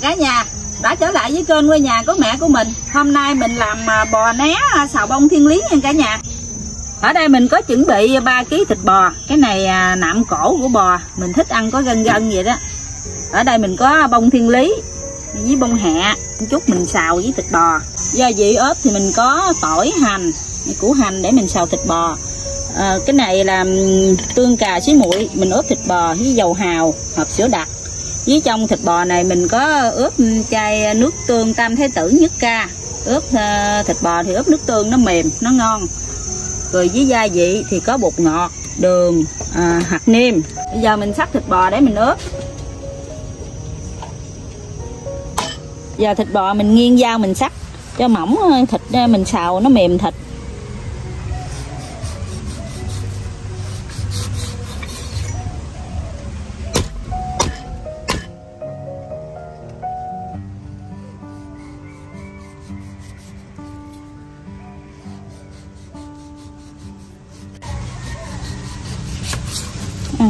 Chào cả nhà Đã trở lại với kênh quê nhà của mẹ của mình. Hôm nay mình làm à, bò né à, xào bông thiên lý nha cả nhà. Ở đây mình có chuẩn bị 3 kg thịt bò. Cái này à, nạm cổ của bò. Mình thích ăn có gân gân vậy đó. Ở đây mình có bông thiên lý Với bông hẹ. Chút mình xào với thịt bò. Gia vị ớt thì mình có tỏi hành Củ hành để mình xào thịt bò. À, Cái này là tương cà xí muội Mình ướp thịt bò với dầu hào Hộp sữa đặc với trong thịt bò này mình có ướp chai nước tương tam thái tử nhất ca. Ướp ờ, thịt bò thì ướp nước tương nó mềm nó ngon. Rồi với gia vị thì có bột ngọt đường à, hạt nêm. Bây giờ mình sắc thịt bò để mình ướp. Giờ thịt bò mình nghiêng dao mình sắc cho mỏng ờ, thịt mình xào nó mềm thịt.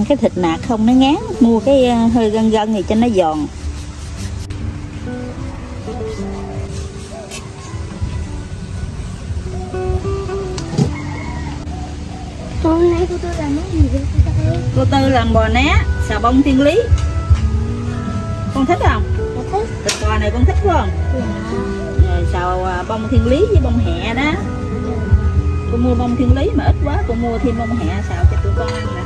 Cái thịt nạc không nó ngán mua cái ờ, hơi gân gân thì cho nó giòn. Hôm nay cô tôi làm món gì vậy? Cô cô tư làm bò né xào bông thiên lý. Con thích không? Cô thích. thịt bò này con thích không Dạ. rồi xào à, bông thiên lý với bông hẹ đó. Con mua bông thiên lý mà ít quá con mua thêm bông hẹ xào cho tụi con ăn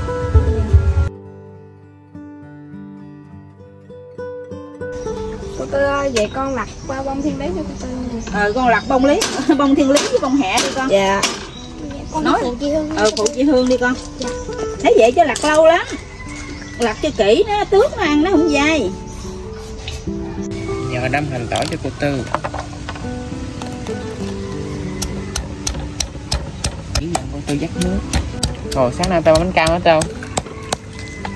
Cô tư ơi, vậy con lặt qua bông thiên lý cho cô tư ờ con lặt bông lý bông thiên lý với bông hẹ đi con. Dạ. Con Nói. phụ chị Hương. ờ phụ chị hương đi con. Dạ. thấy vậy cho lặt lâu lắm. Lặt cho kỹ nó tước nó ăn nó không dai. Giờ đâm hành tỏi cho cô Tư. Ý là cô Tư dắt nước. Ồ sáng nay tao bánh căn hết đâu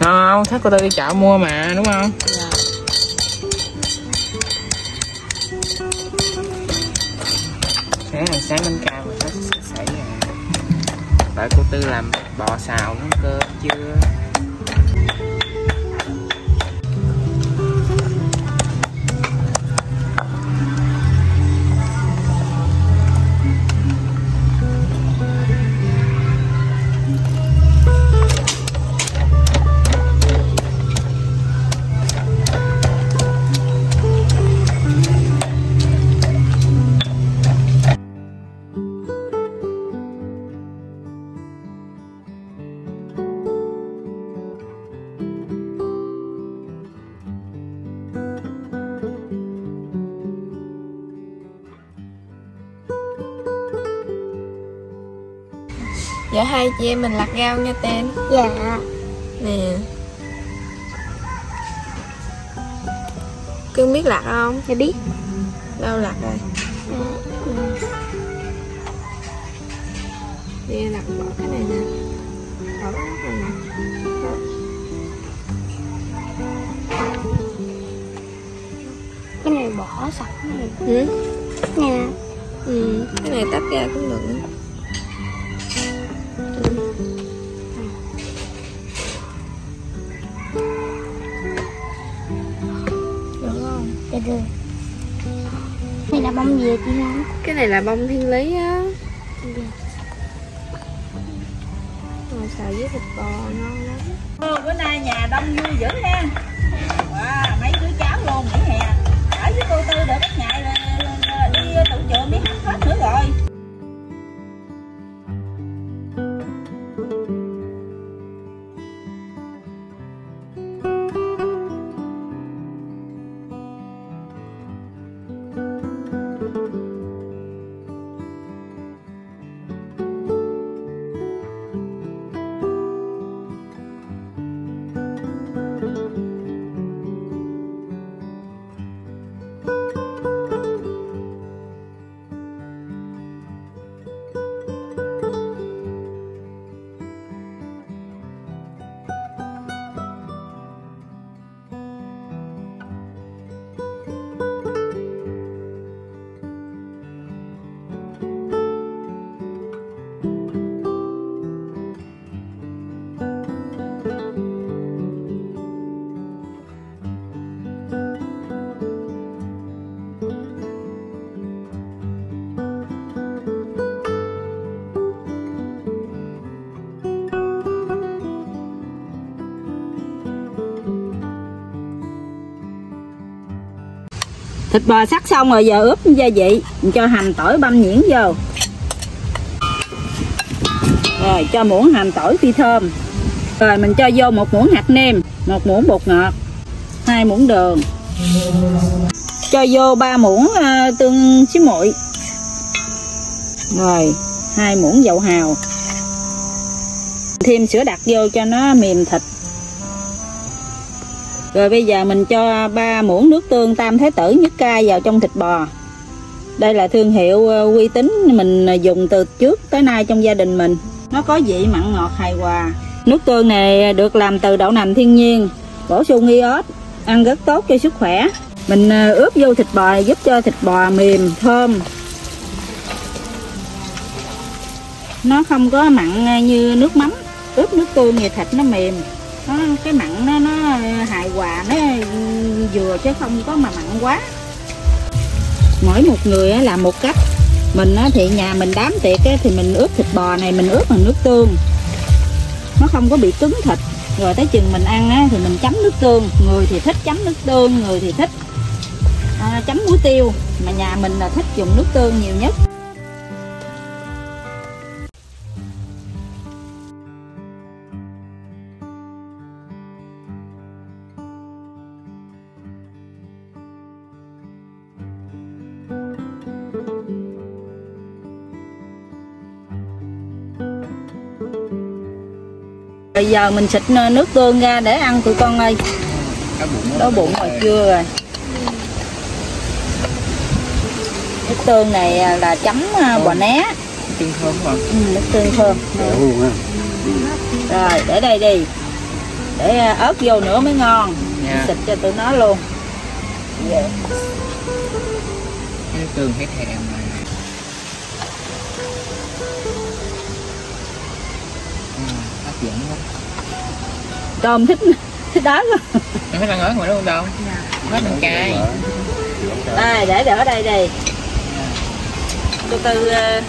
không thấy cô Tư đi chợ mua mà đúng không sáng là sáng bánh cao mà sao xảy à Đợi cô Tư làm bò xào nấu cơm chưa? Hai chị em mình lặt rau nha tên Dạ. Nè Cưng biết lặt không? Dạ biết. Đâu lặt rồi Đi lặt bỏ cái này nè Bỏ cái này nè Cái này bỏ sạch cái này. ừ? Nè. ừ Cái này tách ra cũng được nữa Dạ được. Này là bông gì chị Hương? Cái này là bông thiên lý á. Rồi xào với thịt bò ngon lắm. Ô, bữa nay nhà đông vui dữ ha. Wow, mấy đứa cháu luôn nghỉ hè. Ở với cô tư được các ngày là, là, là đi tự trường đi học hết nữa rồi thịt bò sắc xong rồi giờ ướp gia vị. Mình cho hành tỏi băm nhuyễn vô. Rồi cho muỗng hành tỏi phi thơm. Rồi mình cho vô một muỗng hạt nêm một muỗng bột ngọt hai muỗng đường. Cho vô ba muỗng uh, tương xí muội. Rồi hai muỗng dầu hào. Thêm sữa đặc vô cho nó mềm thịt rồi bây giờ mình cho ba muỗng nước tương tam thái tử nhất cay vào trong thịt bò. Đây là thương hiệu ờ, uy tín mình dùng từ trước tới nay trong gia đình mình. Nó có vị mặn ngọt hài hòa. Nước tương này được làm từ đậu nành thiên nhiên, bổ sung iốt ăn rất tốt cho sức khỏe. Mình ờ, ướp vô thịt bò giúp cho thịt bò mềm, thơm. Nó không có mặn ờ, như nước mắm. Ướp nước tương thì thịt nó mềm nó cái mặn nó nó hài hòa nó vừa chứ không có mà mặn quá. Mỗi một người là làm một cách. Mình thì nhà mình đám tiệc thì mình ướp thịt bò này mình ướp bằng nước tương. Nó không có bị cứng thịt. Rồi tới chừng mình ăn á thì mình chấm nước tương. Người thì thích chấm nước tương người thì thích à, chấm muối tiêu. Mà nhà mình là thích dùng nước tương nhiều nhất. Bây giờ mình xịt nước tương ra để ăn tụi con ơi. Đói bụng rồi chưa rồi. Nước tương này là chấm à, bò né. Tương thơm mà ừ, Nước tương thơm. Á Rồi để đây đi. Để à, ớt vô nữa mới ngon. Nha Xịt cho tụi nó luôn. Nước tương thấy thèm Tôm thích thích đó luôn Em thấy ăn ớt mà đúng không đâu Ớt ăn cay. Đây để để ở đây đi. Cô Tư uh,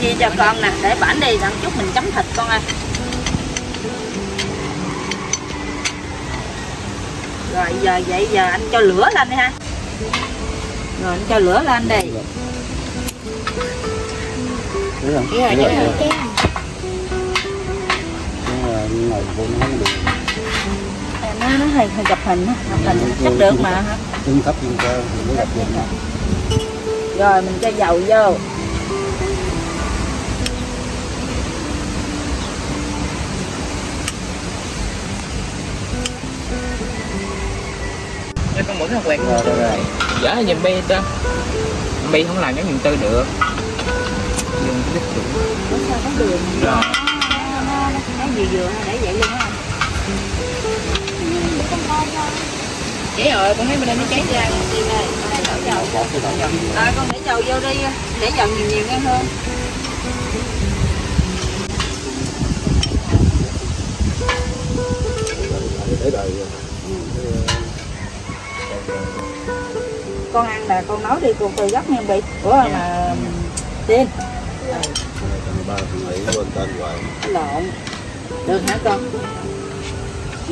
chia cho con nè. Để bảnh đi đặng chút mình chấm thịt con ơi. Rồi giờ vậy giờ anh cho lửa lên đi ha. Rồi anh cho lửa lên đi. Không? Cái này, Thấy cái rồi. này. Nhưng mà nó không được nó nó hơi hơi gặp hình gặp hình chắc được mà hả Tương thấp tương cao thì mới gặp được rồi mình cho dầu vô. Nó con mũi nó quẹt Rồi, rồi, rồi. Dở là giùm bi cho Bi không làm cái giùm tư được. Dùng cái đít đường. Rồi gì vừa để vậy luôn á Vậy rồi, con thấy bên đây nó cháy ra. Ơi, con đổ dầu À, con để dầu vô đi, để dầu nhiều nhiều nghe hơn. Để đời Con ăn là con nói đi, con từ gấp nha bị. Ủa mà Tiên, ba thằng ấy quên tên hoài. Lộn Được hả con?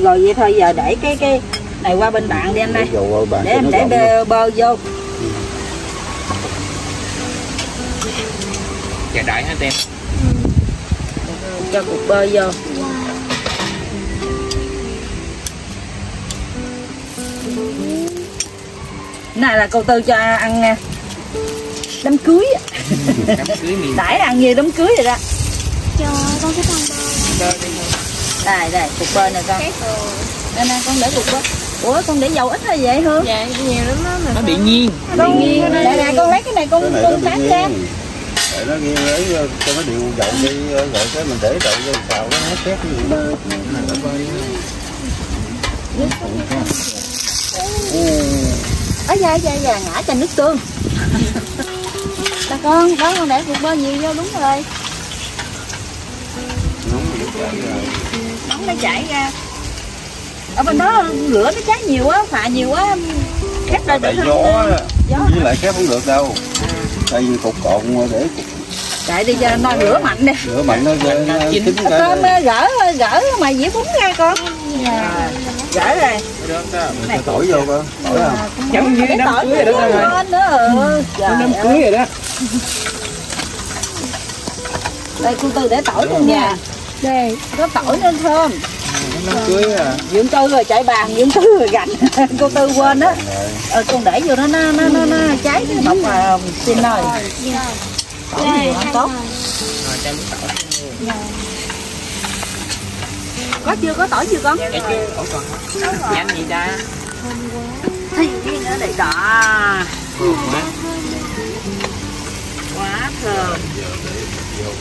Rồi vậy thôi giờ để cái cái này qua bên bạn đi anh đây. Để em để bơ, bơ vô. Chờ đợi hả tem cho cục bơ vô. Này là cô tư cho ăn nha đám cưới á. Đám cưới miền đãi ăn như đám cưới vậy đó. Cho con cái con bơ. Bơ đi đây đây cục bơ này con đây nè con để cục bơ ủa con để dầu ít hay vậy hương? Dạ nhiều lắm đó mà Nó bị nhiên con nè nè con lấy cái này con cái này nó con bị tán ra. Nghiêng để nó nghiêng lấy cho nó điều dầu đi rồi cái mình để đậu vô xào nó hết két cái gì Này là bơ ở da da da ngã cho nước tương. Ta con đó con để cục bơ nhiều vô đúng rồi. Nóng nó chảy ra nóng nó chảy ra. Ở bên đó lửa nó cháy nhiều quá phà nhiều quá khép lên được gió gió với lại khép không được đâu. Tại vì cục mà để cục chạy đi cho nó lửa mạnh đi. lửa mạnh nó nó chín. chín Ờ, cái cơm ờ, gỡ gỡ mà dĩa bún ra con. Rồi. gỡ rồi. Được không ta Cho tỏi vô coi tỏi không giống như đám tỏi cưới nó rồi. đó lên rồi nữa ừ. đám cưới rồi đó. Đây cô tư để tỏi luôn nha Đây có tỏi nên thơm đám cưới à. Dưỡng tư rồi chạy bàn dưỡng tư rồi gạch. Cô tư quên đó. Ờ, con để vô nó nó nó nó, nó cháy cái bọc mà xin ơi. Tỏi nhiều ăn tốt? Rồi có chưa có tỏi chưa con? Dạ nhanh gì ta? Thì nữa đây đó Thơm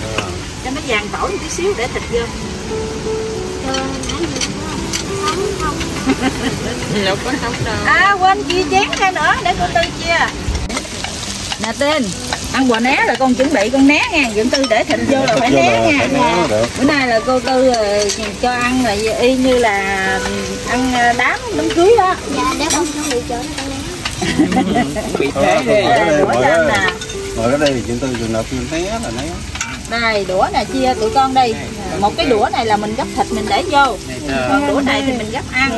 thơm cho nó vàng tỏi một tí xíu để thịt vô đâu có nóng đâu. À quên chia chén ra nữa để cô tư chia. Nè tên ăn bò né là con chuẩn bị con né nha. Dưỡng tư để thịt vô là phải né nha. né được. Bữa nay là cô tư ờ, cho ăn là y như là ăn ờ, đám đám cưới đó. Dạ để con chuẩn bị chỗ cho con lấy bị thế đi Ở đũa đây, thì chuyện tư trường hợp né là né đây đũa nè chia tụi con đây một cái đũa này là mình gấp thịt mình để vô. Này còn đũa này thì mình gấp ăn.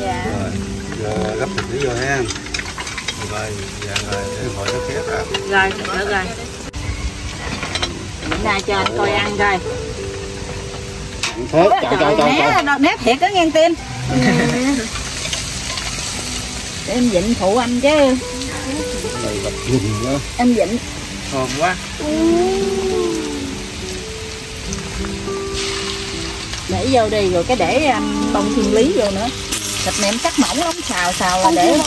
Dạ. Rồi giờ gấp thịt đi vô ha. Rồi dạ rồi để hồi nó khét à rồi được rồi. Bữa nay cho anh coi ăn coi. Thế, trời trời trời né trời né thiệt đó nghe tin Để em dịnh phụ anh chứ. Này em dịnh thơm quá. Để vô đi rồi cái để um, bông thiên lý vô nữa. Thịt này em cắt mỏng lắm xào xào là để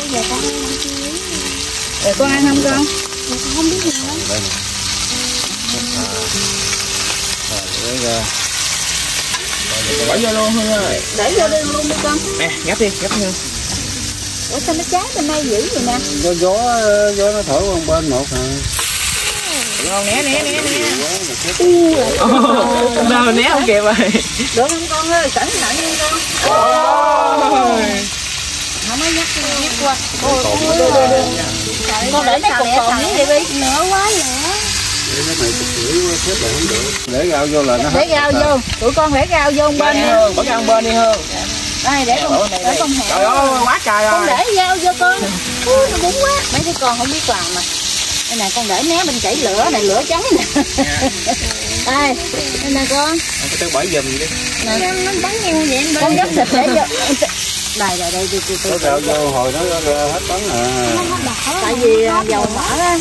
rồi con ăn không con? Dạ con không biết nữa. Rồi để ra bỏ vô luôn Hương ơi. Để vô đi luôn đi con. Nè gấp đi gấp Hương ủa sao nó cháy bên đây dữ vậy nè? Gió gió gió nó thổi qua bên một hả ngon né né né né. Khét đâu né không kịp rồi. Được không con ơi cẩn thận nha con. Ôi. không có nhắc nhắc qua còn con để mấy cục còn như vậy đi Nữa quá nữa để không để gạo vô là nó để rau vô. Tụi con để rau vô bên đi Hương bỏ ăn bên đi Hương. Đây để con để con hẹn trời ơi quá trời con rồi. để rau vô con. Ui nó bún quá. Mấy cái con không biết làm mà đây nè con để né bên chảy lửa này lửa cháy nè. Đây đây nè con. Tôi bỏ giùm đi. Nè. Nó bắn nhau vậy con gấp thịt để vô. Đây đây đây từ từ có từ gạo vô hồi nó hết bắn à tại vì à, dầu mỡ á.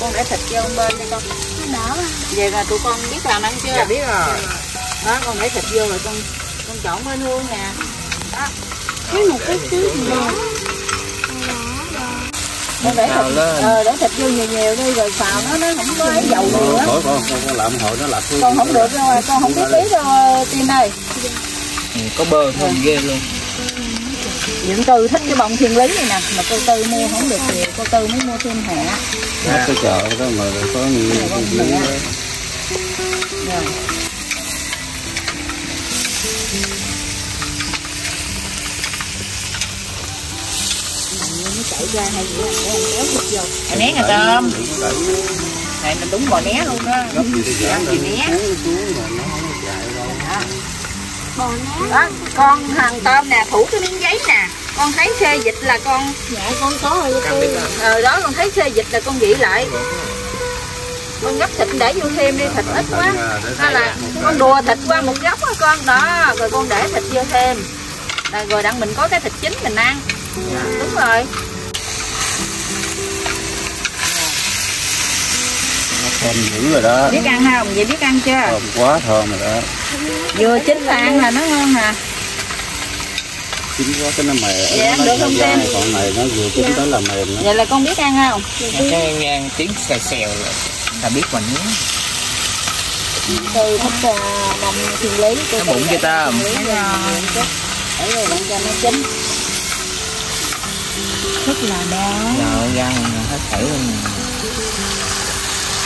Con để thịt vô bên đây con. Nó đỏ về là tụi con biết làm ăn chưa? Dạ biết rồi. Đó con để thịt vô rồi con con chọn bên hương nè. Cái một cái xíu gì đó con để Xào thịt lên. ờ để thịt vô nhiều nhiều đi rồi xào nó nó không có dầu nữa. khỏi con con con làm hồi nó lạc hương con không được đâu con không biết tí đâu tin ơi. Ừ, có bơ thơm ghê luôn. Dưỡng tư thích cái bông thiên lý này nè mà cô tư mua không được nhiều cô tư mới mua thêm hẹ. Hết cái chợ đó mà có nhiều nhiều rồi chạy ra hay gì để anh kéo thịt vô Rồi né ngà tôm này mình đúng bò né luôn đó gấp gì thì gì né. Chạy đâu. Bò né. Đó con hàng tôm nè thủ cái miếng giấy nè. Con thấy xê dịch là con Dạ con có rồi rồi ờ đó con thấy xê dịch là con vị lại. Con gấp thịt để vô thêm đi thịt ít quá. Hay là con đùa thịt qua một góc á con đó rồi con để thịt vô thêm. Là rồi đặng mình có cái thịt chín mình ăn. Đúng rồi thơm dữ rồi đó. Biết ăn không? Vậy biết ăn chưa? Thơm quá thơm rồi đó. Vừa chín là ăn là nó ngon à. Chín quá cái nó mềm. Dạ, nó được không dai, em? còn này nó vừa chín tới là mềm nữa. Vậy là con biết ăn không? Cái nghe tiếng xèo xèo rồi. Là biết mình nhé từ thích uh, nằm thiên lý Nó bụng cho tôm. để rồi đặng cho nó chín. Rất là đau rồi ra hết thảy luôn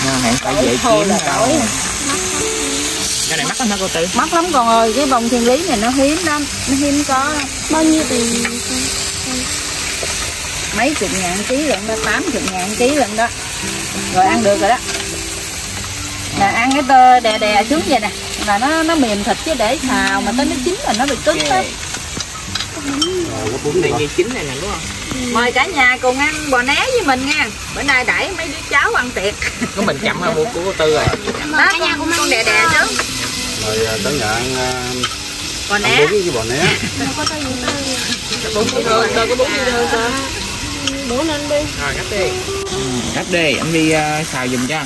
nè nó hãng phải dễ kiếm là đâu cái này mắc lắm hả cô tư? Mắc lắm con ơi cái bông thiên lý này nó hiếm lắm nó hiếm có. Bao nhiêu tiền? Mấy chục ngàn ký lận đó tám chục ngàn ký lận đó. Rồi ăn được rồi đó. Nè ăn cái tơ đè đè xuống vậy nè. Là nó nó mềm thịt chứ để xào mà tới nó chín là nó bị cứng lắm này như chín này nè đúng không? Mời cả nhà cùng ăn bò né với mình nha. Bữa nay đẩy mấy đứa cháu ăn tiệc. Có mình chậm hơn của của cô tư rồi. Đó con, con đè đè chứ Rồi à, cả nhà ăn, à, bò ăn né. bún với bò né. bún anh có bún gì hơn tư bữa lên đi. Rồi gấp đi. Gấp đi anh đi uh, xào giùm cho.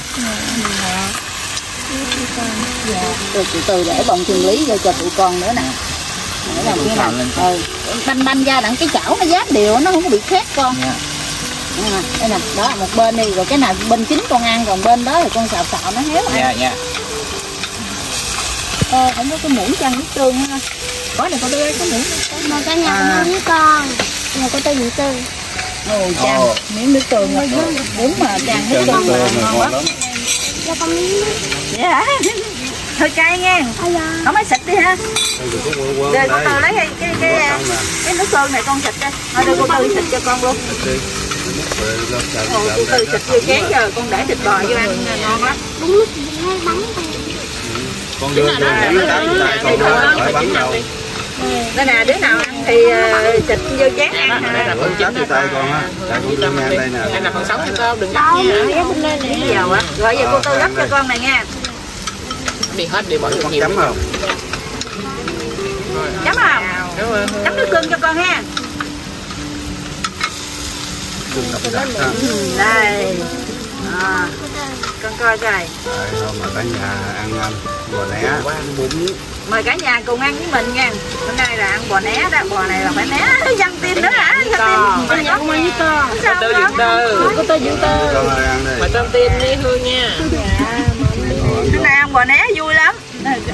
Từ từ từ để bông thiên lý vô cho tụi con nữa nè để làm cái lên. ừ. Banh banh ra đặng cái chảo nó giáp đều nó không có bị khét con. Dạ. Đây nè, đây nè đó một bên đi rồi cái nào bên chính con ăn còn bên đó thì con xào xào nó héo ăn dạ dạ. Ờ, không có cái muỗng chăn nước tương ha. Có này con đưa cái muỗng mà cả nhà À. với con nhà cô tư gì tư ồ chan Ồ. miếng nước tương đúng mà chan nước Chân tương nước mà tương ngon lắm. cho con miếng nước. Hả hơi cay da không phải xịt đi ha. Đây để đây. con từ lấy cái cái cái, cái, nước tương này con xịt cho. Thôi đưa cô tư xịt cho con luôn. Lên ồ cô tư đây xịt vô chén giờ con để thịt bò vô ăn ngon lắm. Đúng lúc hai bắn con Con đưa Đây tay con đồ ra, đó, khỏi bắn đâu. đây nè đứa nào ăn thì ờ, xịt vô chén đây ăn đây là phần chín tay con á. Tại con đưa ngang đây nè. đây là phần sống nha cô đừng gấp đâu nha đây nè. Cái dầu á rồi giờ cô tư gấp cho con này nha đi hết đi bỏ được nhiều chấm không? chấm không? Cảm ơn. chấm nước tương cho con ha. Đập đập ha. Ừ, đây. À, con coi Đây, thôi mà cả nhà ăn ăn. Bò né, bún mời cả nhà cùng ăn với mình nha. Hôm nay là ăn bò né đó. Bò này là phải né dân tin nữa hả? Dân tin. Cùng ăn với con. Tư không dừng tư cô tư giữ tư con ơi ăn đi. mà hương nha bò né vui lắm.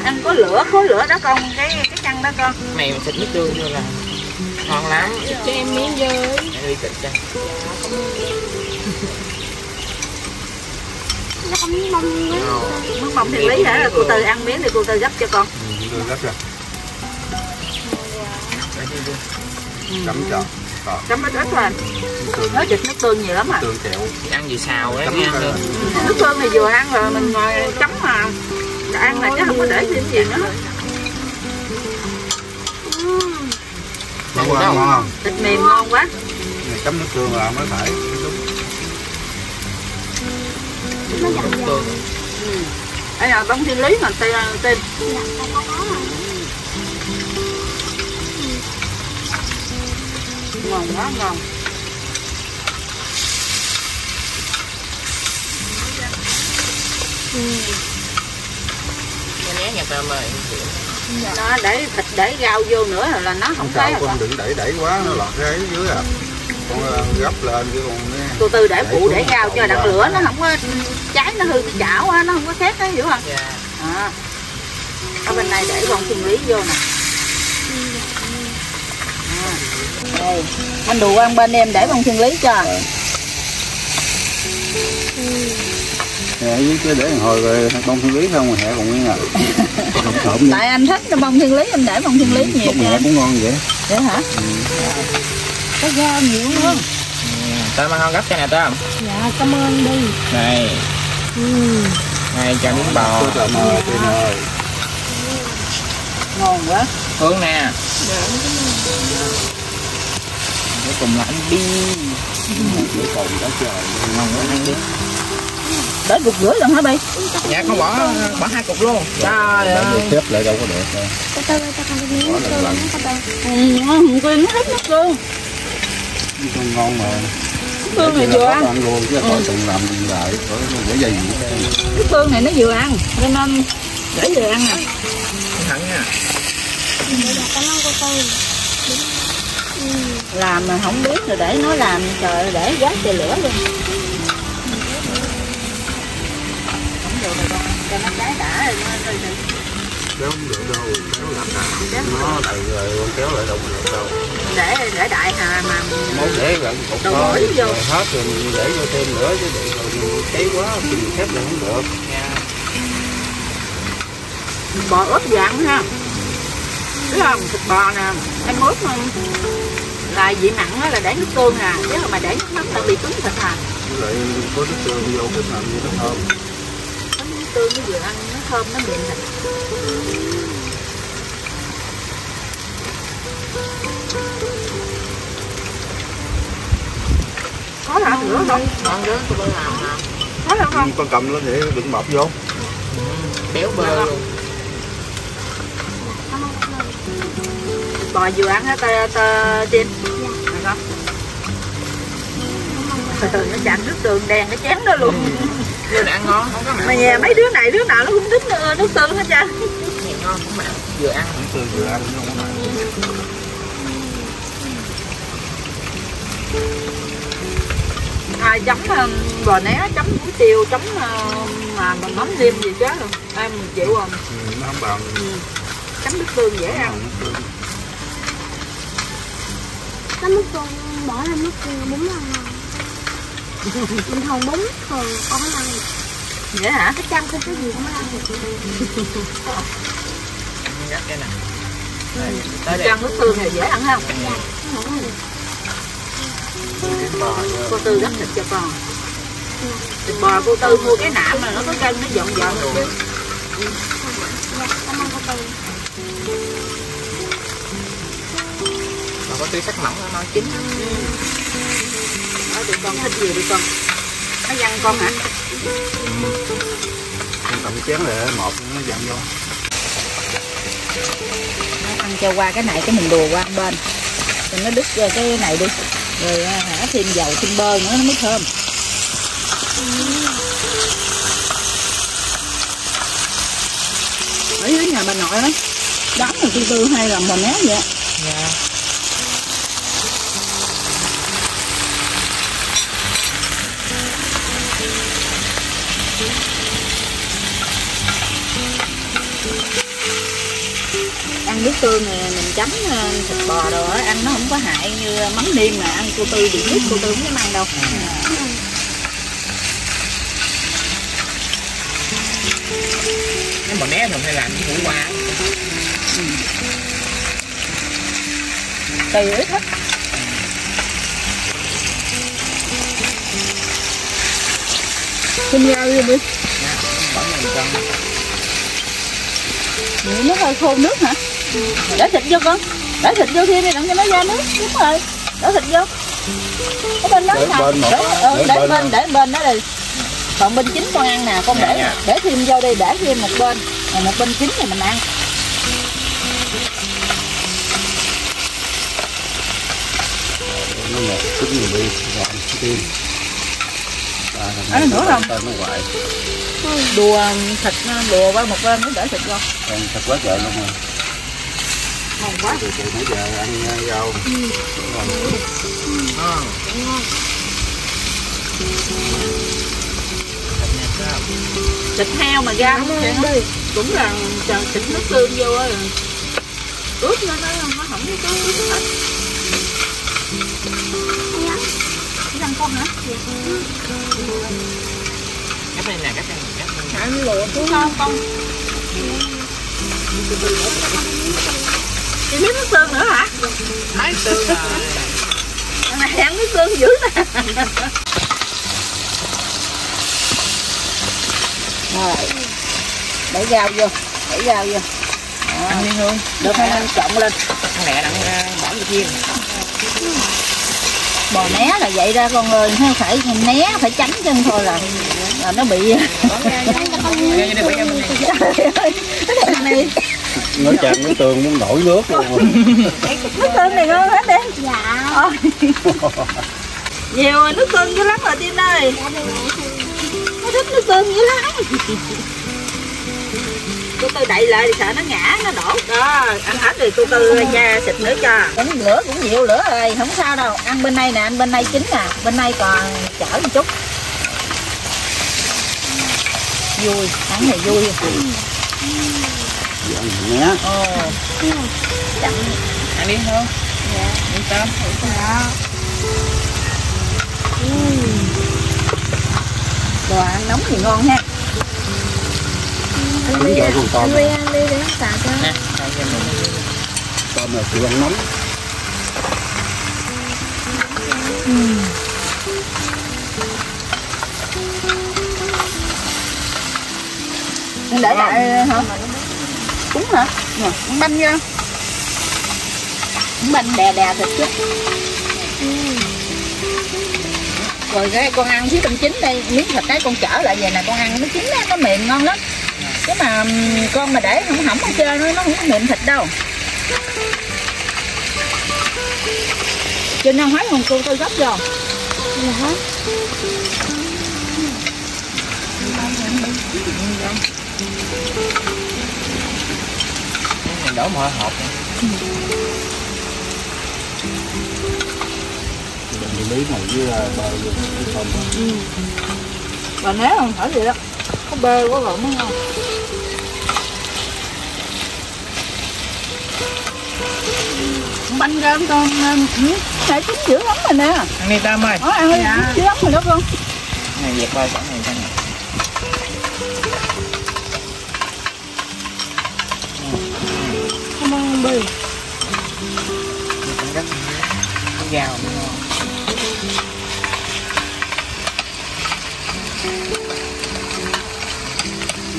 Ăn có lửa khối lửa đó con cái cái chăn đó con. Mình xịt nước tương vô là ngon lắm. Cho em miếng với Để đi xịt cho. Mông với mức bông thiên lý hả? Cô tư ăn miếng thì cô tư gấp cho con. Ừ, gấp ra. Chấm cho. Còn chấm ít ít tương. Nó thịt nước tương nhiều lắm à. Tương kẹo. ăn gì xào ấy Chấm nha ờ, nước tương thì vừa ăn rồi mình ngồi chấm mà. Ăn là chứ không có để thêm gì nữa. Ngon quá, ngon không? thịt mềm ngon quá. Này chấm nước tương là mới phải. Đúng. nó dặn dò. Tương đây là bông thiên lý mà tên tên ngon quá ngon Cái né nhà tôm ơi nó để thịt để rau vô nữa là nó không sao à con đừng đẩy đẩy quá nó lọt ra dưới à. Con ờ, gấp lên chứ con nghe. từ từ để phụ để rau cho qua. lửa nó không có cháy nó hư cái chảo á nó không có khét á hiểu không dạ à. ở bên này để bông thiên lý vô nè à. Anh đù ăn bên em để bông thiên lý cho. Nè, với chứ để hồi rồi bông thiên lý không mà hẹ còn nguyên à. Vậy. tại anh thích bông thiên lý em để bông thiên lý nhiều Bông cũng ngon vậy. vậy hả? Có rau nhiều luôn tôm ăn không gấp cho nè tôm dạ cảm ơn đi. Này. Ừ. này cho miếng bò. Ơi. ngon quá. Hương nè cuối cùng là anh đi Để còn đã trời. ngon quá ăn đi. Để gục rưỡi lần hả bay? Dạ con bỏ bỏ hai cục luôn. Trời ơi. xếp lại đâu có được. Cái tư ừ không quên rất nước tương Nhưng con ngon mà. tương này vừa nó ăn. luôn chứ khỏi từng làm lại. Khỏi để dây gì hết. nước tương này nó vừa ăn cho nên để vừa ăn à thẳng nha. Dạ làm mà không biết rồi để nó làm trời để gác trời lửa luôn không được rồi con cho nó cháy đã rồi. Kéo không được đâu. Kéo làm nào. Nó đầy rồi con kéo lại đâu được đâu. để để đại hà mà Món để gần cục Đâu thôi. vô. Rồi Hết rồi mình để vô thêm nữa chứ để rồi cháy quá thì mình xếp lại không được. bò ướp dạng ha biết không thịt bò nè em ướp không là vị mặn á là để nước tương nè chứ mà để nước mắm là bị cứng thịt à. Lại có nước tương vô cái làm như nó thơm. có nước tương nó vừa ăn nó thơm nó mềm thịt có hả rửa không? Ngon chứ tôi mới làm mà. Có được không? con cầm lên để đựng bọc vô. Béo bơ luôn bò vừa ăn hả ta ta tin được không? Từ nó chạm nước tương đen cái chén đó luôn. Vừa ăn ngon không có mà nhà mấy đứa này đứa nào nó cũng thích ờ, nước tương hết trơn. Ngon mặn. Vừa ăn từ vừa ăn nó không mặn ai chấm um, bò né chấm muối tiêu chấm uh, mà bằng mắm nêm gì chứ. Em chịu không ừ, nó không bằng chấm nước tương dễ ăn Có nước con bỏ ra nước bún là ngon. Bình thường bún thường con không ăn. Dễ hả? Cái chăm cái gì cũng ăn. Được cái này tới đây. Chăn nước tương thì dễ ăn không? Vô. Cô tư gấp thịt cho con. Thịt bò cô tư mua cái nạm mà nó có gân nó dọn dọn có tí sắc mỏng nó chín nói tụi con thích gì đi con. Nó văng con hả? Con cầm chén để một nó dặn vô. Ăn cho qua cái này cái mình đùa qua bên. Cho nó đứt ra cái này đi. Rồi à, hả thêm dầu thêm bơ nữa nó mới thơm. Ở dưới nhà bà nội đó. Đóng là tư tư hay là bò né vậy. Dạ ăn nước tương này mình chấm ờ, thịt bò rồi á ăn nó không có hại như mắm nêm mà ăn cô tư bị biết cô tư không dám ăn đâu. Cái bò né thường hay làm với củ qua tùy ít hết Xin rau đi đi bỏ mình con Vậy nó hơi khô nước hả? Để thịt vô con. Để thịt vô thêm đi đặng cho nó ra nước. Đúng rồi. Để thịt vô. Cái bên đó Để bên để, ờ, để để bên bên để bên đó đi Còn bên chính con ăn nè. Con Dạ, để dạ. để thêm vô đi Để thêm một bên. Còn một bên chính thì mình ăn. Nó ngọt chút nhiều đi rồi tim Ăn nữa. Không? nó hoài Đùa thịt nó đùa qua một bên mới để thịt vô còn thật quá trời luôn rồi Ngon quá. Từ từ nãy giờ ăn uh, rau. Ngon thịt này heo mà ra cũng vậy Cũng là chờ thịt nước tương vô á. Ướp nó nó nó không có ướp thịt Cái răng con hả? cắt lên nè cắt lên cắt lên Ăn lụa xuống không con? Chị biết nước tương nữa hả? thái tương rồi. Này ăn nước tương dữ nè Rồi Để rau vô Để rau vô. Đó. ăn đi hương Được không? Anh trộn lên. Ăn lẹ đặng uh, bỏ vô chiên. Bò né là vậy ra con ơi Không phải né phải tránh chân thôi là là nó bị Này Trời ơi Cái này nó tường muốn nổi nước luôn nước tương này ngon hết em. Dạ. Nhiều nước tương dữ lắm rồi tiên ơi. Dạ đi nó thích nước tương dữ lắm. Cô tư đậy lại thì sợ nó ngã nó đổ. Đó ăn hết rồi cô tư nha xịt nữa cho. Cũng lửa cũng nhiều lửa rồi không sao đâu. Ăn bên đây nè ăn bên đây chín nè. Bên đây còn chở một chút. Vui ăn này vui nhé ồ. Chậm ăn đi hương dạ. Đi tôm đồ ăn nóng thì ngon ha đúng rồi con tôm. Anh Huy ăn đi để xào cho. Tôm là chịu ăn nóng. Để lại hả? cúng hả? Nè banh ra banh đè đè thịt chứ Ừ. rồi cái con ăn phía bên chính đây miếng thịt đấy con chở lại về nè con ăn nó chín á nó mềm ngon lắm. Cái mà con mà để không hỏng ở trên nó nó không có mềm thịt đâu. Trên ăn hóa còn cô tôi gấp vô. Dạ đổ mọi hộp Mình lý này với ờ, bờ với cái á. và nếu không phải gì đó. Có bê quá rồi mới ngon. Bánh ra con ừ, này chín dữ lắm rồi nè. Ăn đi tâm ơi. Ủa, ăn đi. Dạ. chín lắm rồi đó con này dẹp qua chỗ này cắt cái gào ngon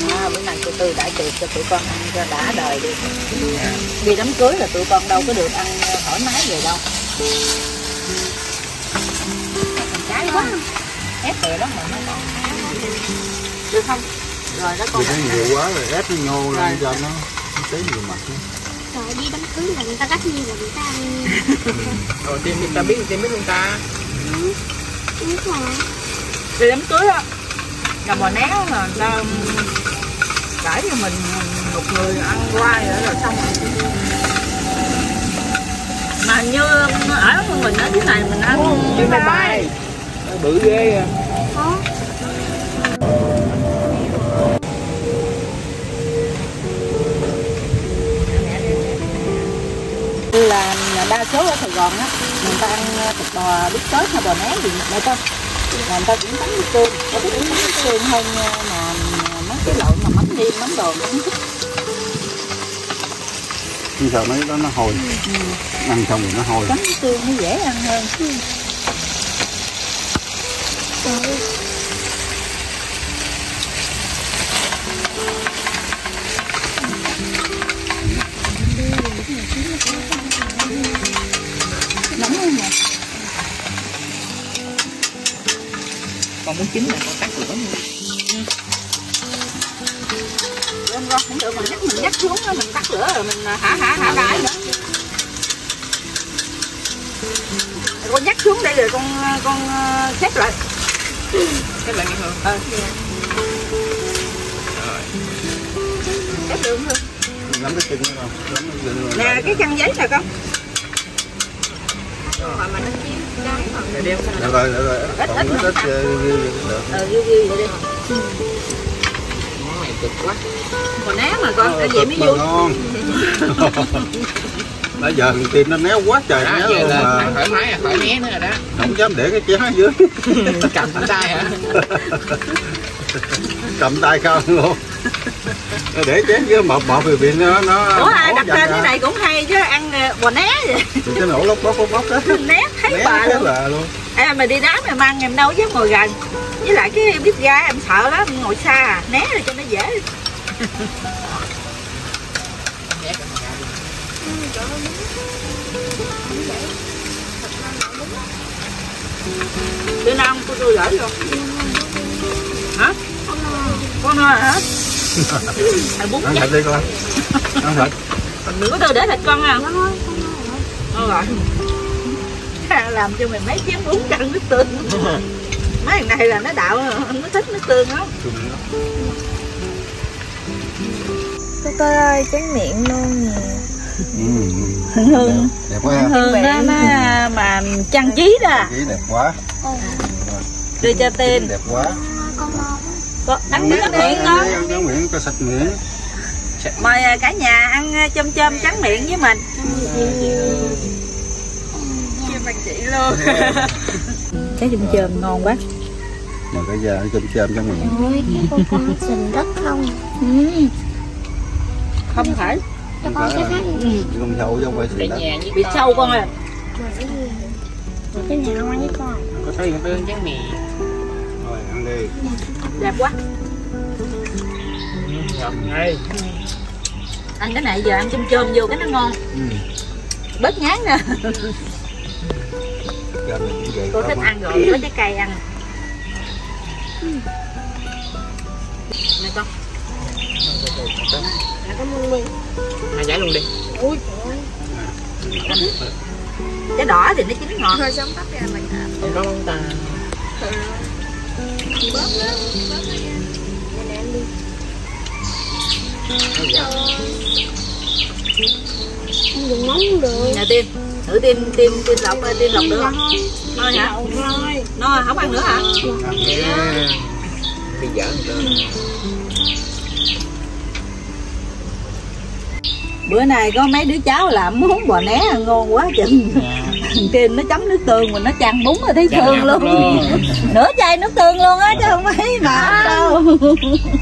à, bữa nay cô tư đã chịu cho tụi con ăn cho đã đời đi. Đi đám cưới là tụi con đâu có được ăn thoải mái vậy đâu. Trái quá. Ép về đó mà nó ngon được không? Rồi đó con nhiều quá rồi ép cái nhô lên cho nó nó tí nhiều mặt. nữa. Trời đi đám cưới là người ta gắt nhiều là người ta ăn. rồi tìm người ta biết tìm biết luôn ta. Đúng rồi. đi đám cưới á là bò né là người ta đãi cho mình một người ăn qua rồi rồi xong rồi. Mà hình như ở mình ở dưới này mình ăn chứ bye bye bự ghê à Có. là đa số ở Sài Gòn á người ta ăn thịt bò bít tết hay bò né gì người ta là người ta cũng tắm nước tương có thích uống nước tương hơn mà mấy cái loại mà mắm nêm mắm đồ không thích Nhưng sợ mấy đó nó hồi. Ăn xong rồi nó hồi. nước tương nó dễ ăn hơn nóng còn muốn chín là con cắt lửa luôn. Lên không được mà nhắc mình nhắc xuống á, mình tắt lửa rồi mình hả hả hả đãi nữa. Con nhắc xuống đây rồi con con ờ, xếp lại. Cái lại nghe không ờ xếp được không nè cái khăn giấy nè con để đeo cái Được rồi, được rồi. Ít, Còn ít ít ờ, được. ờ ghi ghi vậy đi món này cực quá còn né mà con Ờ, cái vậy mới vui ngon. Nãy giờ thằng tim nó néo quá trời đó néo luôn mà. thoải mái là khỏi né nữa rồi đó Không dám để cái chén ở dưới. cầm tay hả Cầm tay không luôn. Để chén dưới mập mập thì bị nó nó ủa ai nổ đặt tên ra. cái này cũng hay chứ ăn ờ, bò né vậy Thì cái nổ lóc bóc bóc bóc đó. né thấy Né bà luôn là luôn. em mà đi đám mà mang em đâu dám ngồi gần với lại cái bếp ga em sợ lắm ngồi xa à. né rồi cho nó dễ Bữa nào cô tôi gửi vô Hả? Con hả? Ăn thịt đi con. Ăn thịt. Cô tôi để thịt con à Nó nói không nói rồi. Thôi rồi Làm cho mình mấy chén bún canh nước tương Mấy thằng này là nó đạo Nó thích nước tương lắm Cô tôi ơi, tráng miệng luôn nè Ừ. Hương Đẹp quá. Hương á mà, mà trang trí đó Chỉ đẹp quá. Đưa cho tên Đẹp quá. Con ăn tráng miệng con Ăn miệng cho sạch miệng. Mời à, cả nhà ăn à, chôm chôm tráng miệng với mình Chim bằng chị luôn Cái chôm chôm ngon quá Mà cái giờ chôm chôm tráng miệng. Ôi, cái con sình đất không? Không phải Cho con cái khác. Con sâu không phải xịn đó. nhà Bị con. sâu con à Rồi cái cái nào ăn với con? có thấy con tương tráng miệng Rồi ăn đi. Đẹp quá. Ngọt ngay. Ăn cái này giờ ăn chôm chôm vô cái nó ngon. Ừ. bớt ngán nè. Cô thích ăn rồi có trái cây ăn. Nè con. Cảm ơn mình hai trái luôn đi. Ui trời trái đỏ thì nó chín ngọt hơi sống tắt ra mình em có món nha Đây nè em đi không dùng móng cũng được nè tim thử tim tim tim lọc ơi tim lọc được không? Thôi hả? Thôi nó không ăn nữa hả? Yeah. đi dở người bữa nay có mấy đứa cháu làm món bò né ngon quá chừng. Tim nó chấm nước tương mà nó chan bún rồi thấy Chan thương áp luôn. nửa chai nước tương luôn á chứ không mấy mà đâu.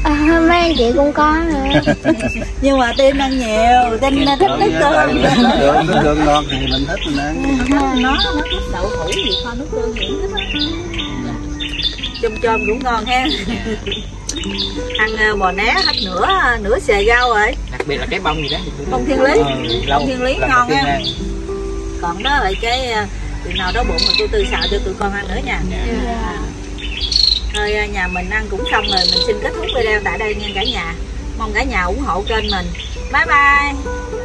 À, mấy chị cũng có nữa. Nhưng mà tim ăn nhiều tim nó thích nước tương. Nước tương ngon thì mình thích mình ăn. nó nó thích đậu hũ gì kho nước tương thì thích á chôm chôm cũng ngon ha ăn ờ, bò né hết nửa nửa xề rau rồi. Đặc biệt là cái bông gì đó. Bông thiên lý. Ờ, lâu. Thiên lý lần ngon đầu tiên ha. ăn. còn đó là cái ờ, chừng nào đói bụng rồi tôi tư xào cho tụi con ăn nữa nha. Thôi ờ, nhà mình ăn cũng xong rồi mình xin kết thúc video tại đây nha cả nhà. Mong cả nhà ủng hộ kênh mình. Bye bye